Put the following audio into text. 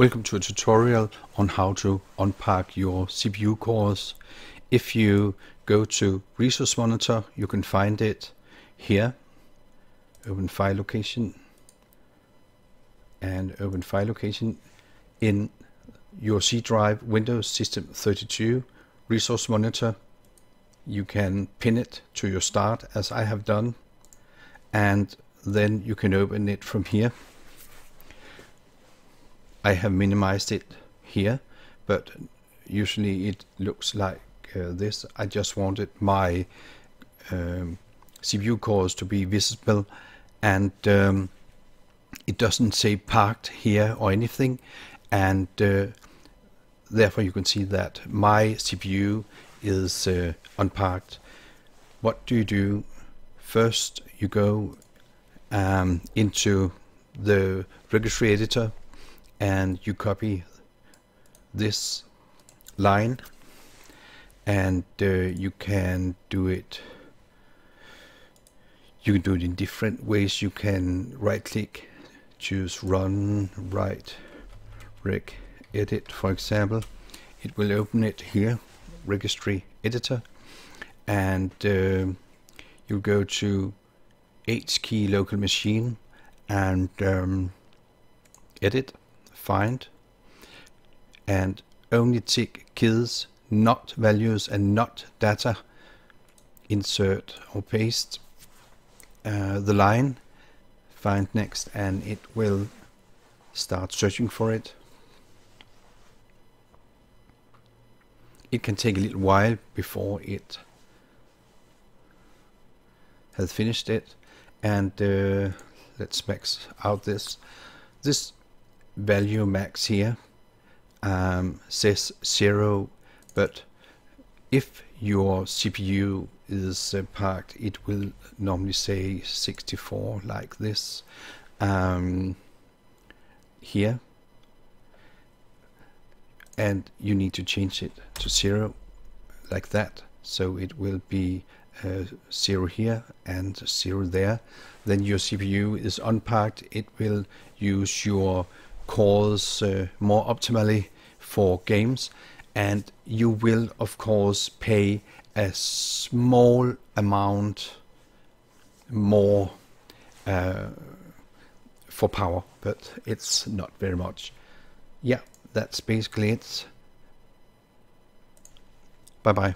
Welcome to a tutorial on how to unpark your CPU cores. If you go to Resource Monitor, you can find it here. Open File Location and Open File Location in your C drive Windows System 32 Resource Monitor. You can pin it to your start as I have done and then you can open it from here I have minimized it here, but usually it looks like uh, this. I just wanted my um, CPU cores to be visible and um, it doesn't say parked here or anything and uh, therefore you can see that my CPU is uh, unparked. What do you do? First you go um, into the registry editor and you copy this line and uh, you can do it you can do it in different ways. You can right click choose run right reg edit for example. It will open it here registry editor and uh, you go to H key local machine and um, edit find and only tick keys, not values and not data. Insert or paste uh, the line, find next and it will start searching for it. It can take a little while before it has finished it and uh, let's max out this. This value max here um, says zero, but if your CPU is uh, parked, it will normally say 64 like this um, here, and you need to change it to zero like that, so it will be uh, zero here and zero there. Then your CPU is unparked. It will use your cores uh, more optimally for games. And you will of course pay a small amount more uh, for power but it's not very much. Yeah that's basically it. Bye bye